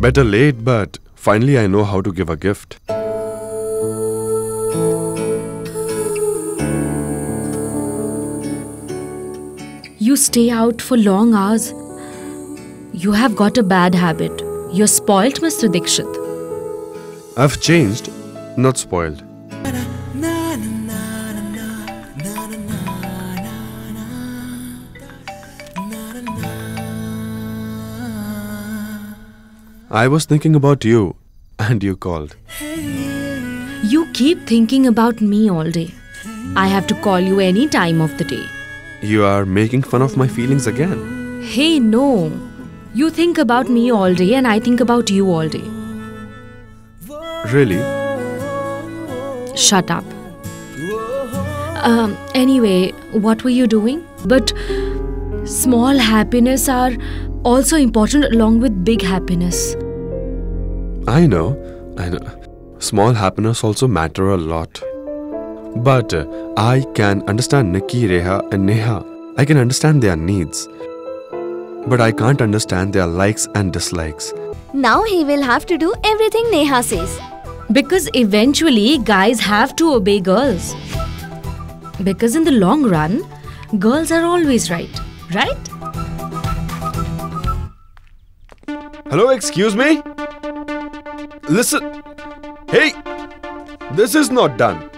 Better late, but finally I know how to give a gift. You stay out for long hours. You have got a bad habit. You're spoilt, Mr. Dikshit. I've changed, not spoiled. I was thinking about you, and you called. You keep thinking about me all day. I have to call you any time of the day. You are making fun of my feelings again. Hey, no. You think about me all day and I think about you all day. Really? Shut up. Um, anyway, what were you doing? But small happiness are also important along with big happiness. I know, I know. Small happiness also matter a lot. But uh, I can understand Nikki, Reha and Neha. I can understand their needs. But I can't understand their likes and dislikes. Now he will have to do everything Neha says. Because eventually guys have to obey girls. Because in the long run, girls are always right, right? Hello, excuse me? Listen. Hey! This is not done.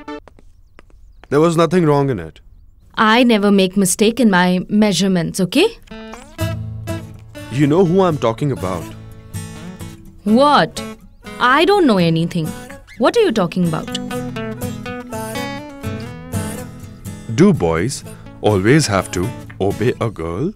There was nothing wrong in it. I never make mistake in my measurements, okay? You know who I'm talking about. What? I don't know anything. What are you talking about? Do boys always have to obey a girl?